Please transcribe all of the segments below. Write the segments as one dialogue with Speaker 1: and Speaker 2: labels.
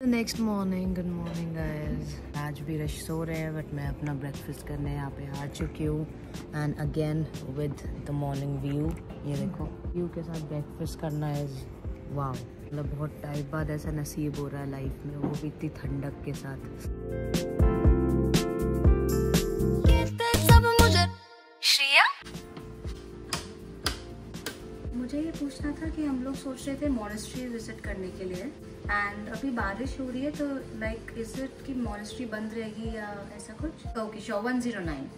Speaker 1: Next morning good morning guys आज भी rush सो रहे हैं बट मैं अपना ब्रेकफास्ट करने यहाँ पे आ चुकी हूँ. And again with the morning view ये देखो व्यू के साथ ब्रेकफास्ट करना इज़ वाह मतलब बहुत टाइम बाद ऐसा नसीब हो रहा है लाइफ में, वो भी इतनी ठंडक के साथ. पूछना था कि हम लोग सोच रहे थे मॉनेस्ट्री विज़िट करने के लिए। एंड अभी बारिश हो रही है तो लाइक इज़ इट कि मॉनेस्ट्री बंद रहेगी या ऐसा कुछ? Okay show one zero nine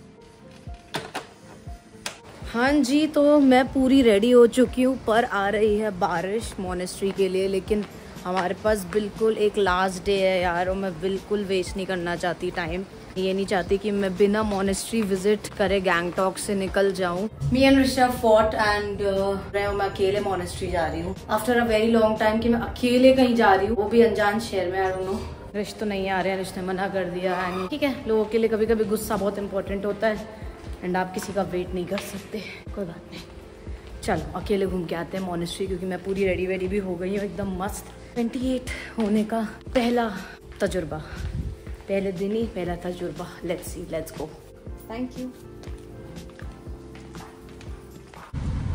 Speaker 1: हाँ जी तो मैं पूरी रेडी हो चुकी हूँ, पर आ रही है बारिश मोनेस्ट्री के लिए, लेकिन हमारे पास बिल्कुल एक लास्ट डे है यार, और मैं बिल्कुल वेस्ट नहीं करना चाहती टाइम ये नहीं चाहती कि मैं बिना मोनेस्ट्री विज़िट करे गैंगटॉक से निकल जाऊँ। मी एंड ऋषभ फॉट एंड मैं अकेले मोनेस्ट्री जा रही हूँ। After a very long time कि मैं अकेले कहीं जा रही हूँ वो भी अनजान शहर में आ रहा हूँ रिश्ते तो नहीं आ रहे हैं रिश्ते मना कर दिया एंड ठीक है लोगों के लिए कभी कभी गुस्सा बहुत इंपॉर्टेंट होता है एंड आप किसी का वेट नहीं कर सकते। कोई बात नहीं। चलो अकेले घूम के आते हैं मोनेस्ट्री क्योंकि मैं पूरी रेडी वेडी भी हो गई हूँ एकदम मस्त। 28 होने का पहला तजुर्बा। पहले दिन ही पहला तजुर्बा let's see let's go thank you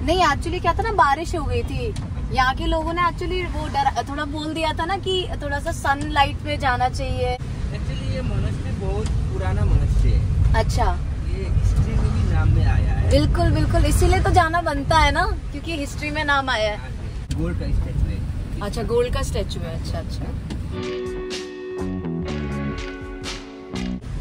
Speaker 1: नहीं एक्चुअली क्या था ना बारिश हो गई थी। यहाँ के लोगों ने एक्चुअली वो डर थोड़ा बोल दिया था ना कि थोड़ा सा सनलाइट में जाना चाहिए।
Speaker 2: एक्चुअली ये मोनेस्ट्री बहुत पुराना मोनेस्ट्री है।
Speaker 1: अच्छा।
Speaker 2: ये हिस्ट्री में भी नाम में आया है।
Speaker 1: बिल्कुल बिल्कुल। इसीलिए तो जाना बनता है ना क्योंकि हिस्ट्री में नाम आया है।
Speaker 2: गोल्ड का स्टैचू है।
Speaker 1: अच्छा गोल्ड का स्टेचू है। अच्छा अच्छा।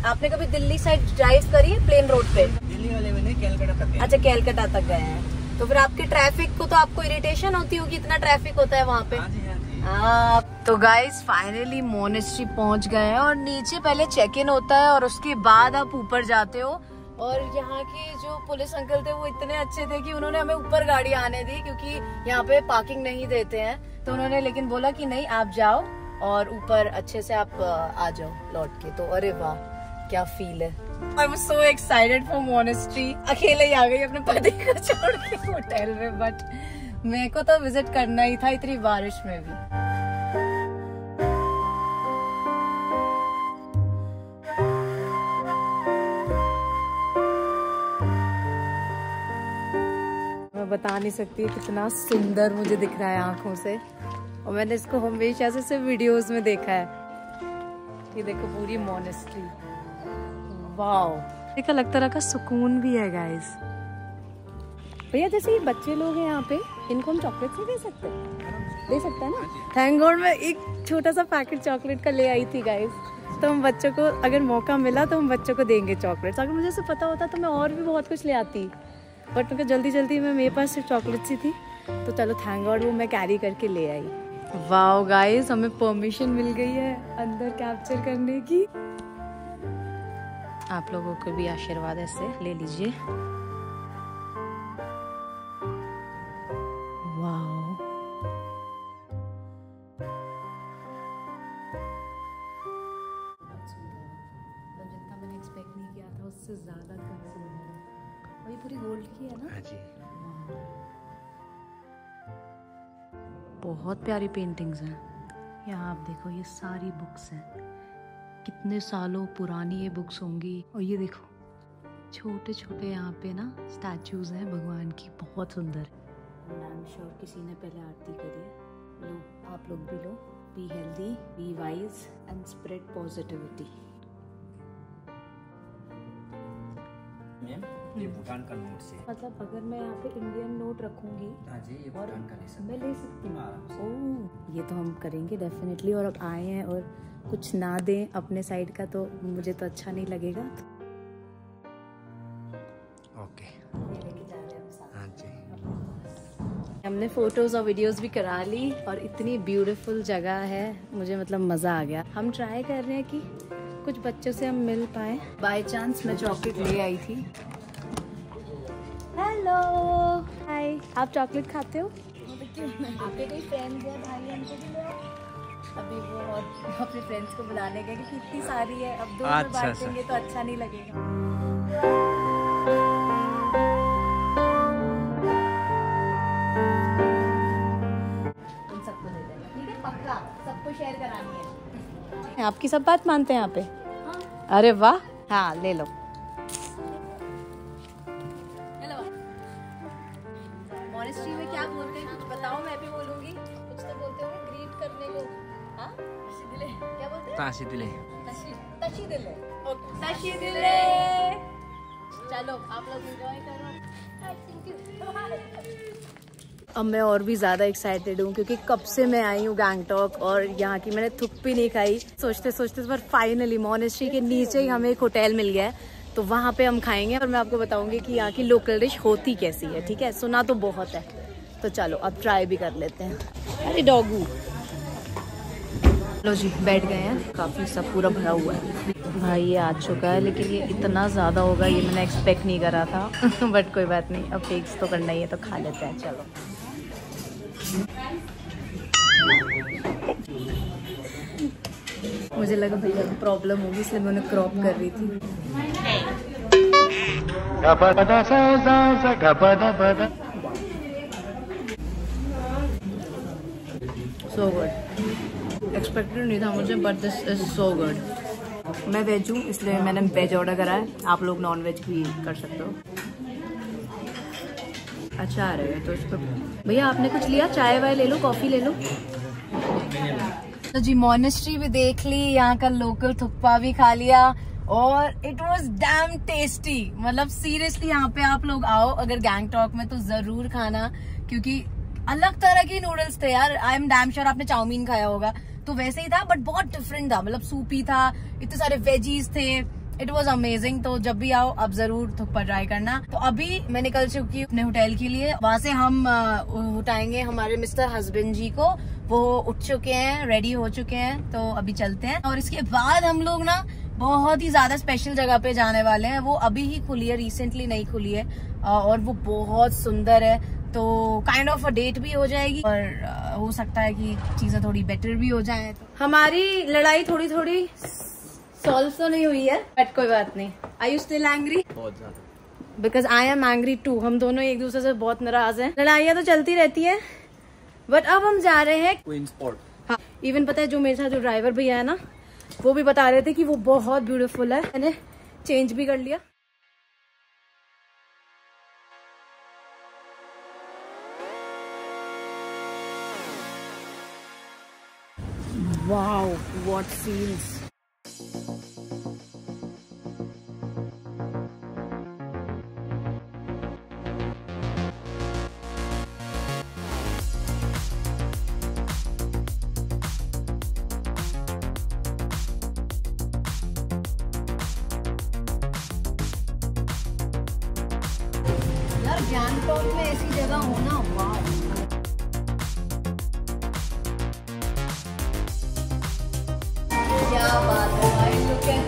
Speaker 1: आपने कभी दिल्ली साइड ड्राइव करी है प्लेन रोड पे?
Speaker 2: दिल्ली वाले मैंने कैलकाटा तक
Speaker 1: अच्छा कैलकाटा तक गए हैं। तो फिर आपके ट्रैफ़िक को तो आपको इरिटेशन होती होगी इतना ट्रैफ़िक होता है वहाँ पे।
Speaker 2: हाँ जी हाँ जी।
Speaker 1: हाँ, तो गाइस फाइनली मोनेस्ट्री पहुँच गए हैं और नीचे पहले चेक इन होता है और उसके बाद आप ऊपर जाते हो। और यहाँ के जो पुलिस अंकल थे वो इतने अच्छे थे कि उन्होंने हमें ऊपर गाड़ी आने दी क्योंकि यहाँ पे पार्किंग नहीं देते हैं। तो उन्होंने लेकिन बोला कि नहीं आप जाओ और ऊपर अच्छे से आप आ जाओ लौट के। तो अरे वाह क्या फील है? I was so excited for monastery अकेले ही आ गई अपने पति को छोड़ के होटल में बट मेरे को तो विज़िट करना ही था इतनी बारिश में भी। मैं बता नहीं सकती कितना सुंदर मुझे दिख रहा है आँखों से। और मैंने इसको हमेशा से सिर्फ़ वीडियोस में देखा है। ये देखो पूरी मोनेस्ट्री एक अलग तरह का सुकून भी है गाइस भैया जैसे ये बच्चे लोग हैं यहाँ पे इनको हम चॉकलेट नहीं दे सकते? दे सकते हैं ना? थैंक गॉड मैं एक छोटा सा पैकेट चॉकलेट का ले आई थी गाइस तो हम बच्चों को अगर मौका मिला तो हम बच्चों को देंगे चॉकलेट्स अगर मुझे से पता होता तो मैं और भी बहुत कुछ ले आती. बट मेरे जल्दी जल्दी में मेरे पास सिर्फ़ चॉकलेट्स ही थी तो चलो थैंक गॉड वो मैं कैरी करके ले आई. वाओ गाइस हमें परमिशन मिल गई है अंदर कैप्चर करने की. आप लोगों को भी आशीर्वाद ऐसे ले लीजिए। वाओ। जितना मैंने एक्सपेक्ट नहीं किया था उससे ज़्यादा सुंदर है। और ये पूरी गोल्ड की है ना?
Speaker 2: हाँ जी।
Speaker 1: बहुत प्यारी पेंटिंग्स हैं। यहाँ आप देखो ये सारी बुक्स हैं। कितने सालों पुरानी ये बुक्स होंगी। और ये देखो छोटे छोटे यहाँ पे ना स्टैचूज हैं भगवान की बहुत सुंदर। आई श्योर किसी ने पहले आरती करी है। लो आप लोग भी लो। Be healthy be wise and spread positivity
Speaker 2: ma'am ये भूटान का नोट से।
Speaker 1: मतलब अगर मैं यहाँ पे इंडियन नोट रखूँगी
Speaker 2: हाँ जी ये
Speaker 1: और
Speaker 2: भूटान का ले सकते
Speaker 1: मैं ले सकती हूँ।
Speaker 2: से।
Speaker 1: ये तो हम करेंगे डेफिनेटली और अब आए हैं और कुछ ना दें अपने साइड का तो मुझे तो अच्छा नहीं लगेगा।
Speaker 2: ओके हाँ जी।
Speaker 1: हमने फ़ोटोज़ और वीडियोस भी करा ली और इतनी ब्यूटीफुल जगह है मुझे मतलब मज़ा आ गया। हम ट्राई कर रहे हैं कि कुछ बच्चों से हम मिल पाए। बाय चांस मैं चॉकलेट ले आई थी। हेलो हाय आप चॉकलेट खाते हो? आपके कोई फ्रेंड्स है भाई उनको भी। अभी अपने फ्रेंड्स को बुलाने गए क्योंकि इतनी सारी है अब दो में
Speaker 2: अच्छा,
Speaker 1: बांटेंगे तो अच्छा नहीं लगेगा। उन सबको दे देना ठीक है? पक्का सबको शेयर करानी है। आपकी सब बात मानते हैं यहाँ पे? अरे वाह। हाँ ले लो।
Speaker 2: ताशी दिले
Speaker 1: तशी तशी दिले ओके तशी दिले चलो आप लोग एंजॉय करो. अब मैं और भी ज़्यादा एक्साइटेड हूँ क्योंकि कब से मैं आई हूँ गैंगटॉक और यहाँ की मैंने थुक भी नहीं खाई। सोचते सोचते पर फाइनली मोनेस्ट्री के नीचे ही हमें एक होटल मिल गया है। तो वहाँ पे हम खाएँगे और मैं आपको बताऊँगी कि यहाँ की लोकल डिश होती कैसी है ठीक है? सुना तो बहुत है। तो चलो अब ट्राई भी कर लेते हैं। अरे डॉगू लो जी बैठ गए हैं। काफ़ी सब पूरा भरा हुआ है। भाई ये आ चुका है लेकिन ये इतना ज़्यादा होगा ये मैंने एक्सपेक्ट नहीं करा था। बट कोई बात नहीं अब फिक्स तो करना ही है तो खा लेते हैं चलो। मुझे लगा भैया को प्रॉब्लम होगी इसलिए मैंने क्रॉप कर रही थी। सो गुड एक्सपेक्टेड नहीं था मुझे but this is so good मैं वेज हूँ इसलिए मैंने वेज ऑर्डर करा है। आप लोग नॉन वेज भी कर सकते हो। अच्छा आ रहा है तो इसको भैया आपने कुछ लिया? चाय वाय ले लो कॉफ़ी ले लो। तो जी मोनेस्ट्री भी देख ली यहाँ का लोकल थुप्पा भी खा लिया और इट वॉज़ डैम टेस्टी मतलब सीरियसली यहाँ पे आप लोग आओ अगर गैंगटॉक में तो ज़रूर खाना क्योंकि अलग तरह के नूडल्स थे यार। आई एम डैम श्योर आपने चाउमीन खाया होगा। तो वैसे ही था बट बहुत डिफरेंट था। मतलब सूपी था, इतने सारे वेजीज थे। इट वॉज़ अमेजिंग तो जब भी आओ अब ज़रूर थुप्पा ट्राई करना। तो अभी मैं निकल चुकी हूँ अपने होटल के लिए। वहाँ से हम उठाएँगे हमारे मिस्टर हस्बैंड जी को। वो उठ चुके हैं रेडी हो चुके हैं। तो अभी चलते हैं। और इसके बाद हम लोग ना बहुत ही ज़्यादा स्पेशल जगह पे जाने वाले हैं। वो अभी ही खुली है रिसेंटली नहीं खुली है। और वो बहुत सुंदर है। तो काइंड ऑफ़ अ डेट भी हो जाएगी और हो सकता है कि चीज़ें थोड़ी बेटर भी हो जाए तो। हमारी लड़ाई थोड़ी थोड़ी सॉल्व तो नहीं हुई है बट कोई बात नहीं। आई यू स्टिल एंग्री
Speaker 2: बहुत ज़्यादा।
Speaker 1: Because I am angry too हम दोनों एक दूसरे से बहुत नाराज़ हैं। लड़ाइयाँ तो चलती रहती है बट अब हम जा रहे हैं हाँ इवन पता है जो मेरे साथ जो ड्राइवर भैया है ना वो भी बता रहे थे कि वो बहुत ब्यूटीफुल है। मैंने चेंज भी कर लिया। Wow, what feels. यार में ऐसी जगह होना वाह बात है भाई look at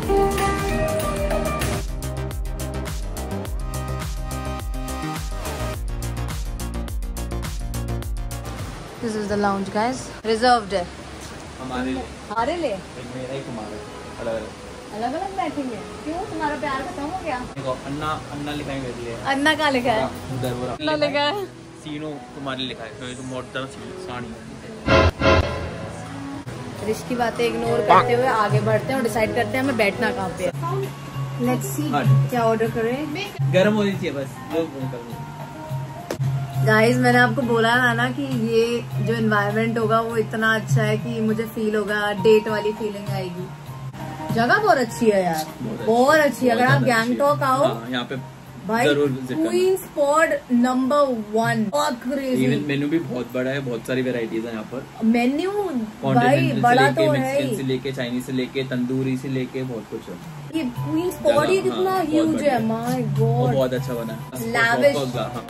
Speaker 1: This is the lounge guys. Reserved है.
Speaker 2: हमारे लिए।
Speaker 1: हमारे लिए?
Speaker 2: मेरा ही तुम्हारा अलग अलग
Speaker 1: अलग। अलग बैठेंगे। क्यों? तुम्हारा प्यार खत्म हो गया।
Speaker 2: देखो अन्ना अन्ना लिखा है मेरे लिए।
Speaker 1: अन्ना का लिखा है? अन्ना लिखा है।
Speaker 2: सीनो तुम्हारे लिखा है। क्योंकि तुम मोटर साड़ी
Speaker 1: रिश की बातें इग्नोर करते हुए आगे बढ़ते हैं और डिसाइड करते हैं हमें बैठना कहाँ पे लेट्स सी
Speaker 2: हाँ।
Speaker 1: क्या ऑर्डर करें
Speaker 2: गर्म होनी चाहिए बस जो वो कर लो।
Speaker 1: मैंने आपको बोला था ना कि ये जो एनवायरनमेंट होगा वो इतना अच्छा है कि मुझे फील होगा डेट वाली फीलिंग आएगी जगह बहुत अच्छी है यार बहुत अच्छी अगर आप
Speaker 2: बहुत अच्छी है।
Speaker 1: गैंगटॉक आओ
Speaker 2: हाँ, यहाँ पे
Speaker 1: भाई नंबर वन बहुत
Speaker 2: इवन मेनू भी बहुत बड़ा है बहुत सारी वेराइटीज है यहाँ पर।
Speaker 1: मेन्यू भाई बड़ा तो है
Speaker 2: से लेके चाइनीज़ से लेके तंदूरी से लेके बहुत कुछ है।
Speaker 1: ये क्वीन स्पॉट ही कितना
Speaker 2: हाँ,
Speaker 1: ह्यूज है। माय गॉड
Speaker 2: बहुत अच्छा बना है। हाँ।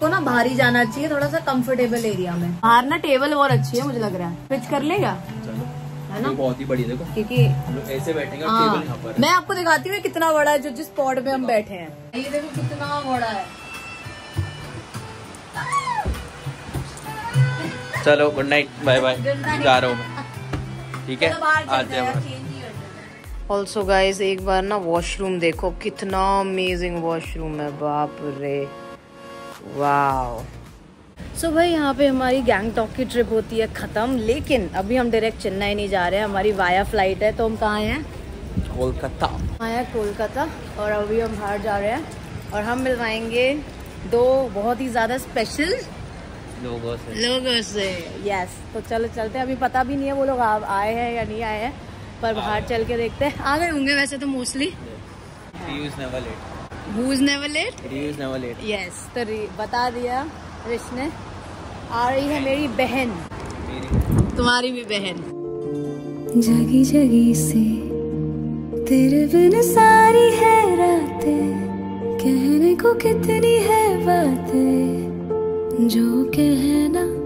Speaker 1: को ना बाहर ही जाना चाहिए थोड़ा सा कंफर्टेबल एरिया में। बाहर ना टेबल और अच्छी है मुझे लग रहा है। स्विच कर लेगा है ना?
Speaker 2: बहुत ही बढ़िया देखो।
Speaker 1: क्योंकि
Speaker 2: ऐसे बैठेंगे और टेबल यहाँ
Speaker 1: हाँ।
Speaker 2: पर
Speaker 1: मैं आपको दिखाती हूँ कितना बड़ा है जो जिस स्पॉट पे हम बैठे हैं। ये देखो कितना बड़ा है।
Speaker 2: चलो गुड नाइट बाय बाय जा रहा हूँ ठीक है? आते हैं ऑल्सो गाइस एक बार ना वॉशरूम देखो कितना अमेजिंग वॉशरूम है बाप रे। वाओ
Speaker 1: सो so भाई यहाँ पे हमारी गैंगटॉक की ट्रिप होती है ख़त्म लेकिन अभी हम डायरेक्ट चेन्नई नहीं जा रहे हैं। हमारी वाया फ़्लाइट है तो हम कहाँ हैं?
Speaker 2: कोलकाता।
Speaker 1: आया कोलकाता। और अभी हम बाहर जा रहे हैं। और हम मिलवाएँगे दो बहुत ही ज़्यादा स्पेशल
Speaker 2: लोगों से।
Speaker 1: लोगों से। यस तो चलो चलते हैं। अभी पता भी नहीं है वो लोग आए हैं या नहीं आए हैं पर बाहर चल के देखते हैं। आ गए होंगे वैसे तो मोस्टली यस तो बता दिया रिश ने। आ रही है मेरी बहन। तुम्हारी भी बहन।
Speaker 3: जगी जगी से तेरे बिन सारी है रातें कहने को कितनी है बातें जो कहना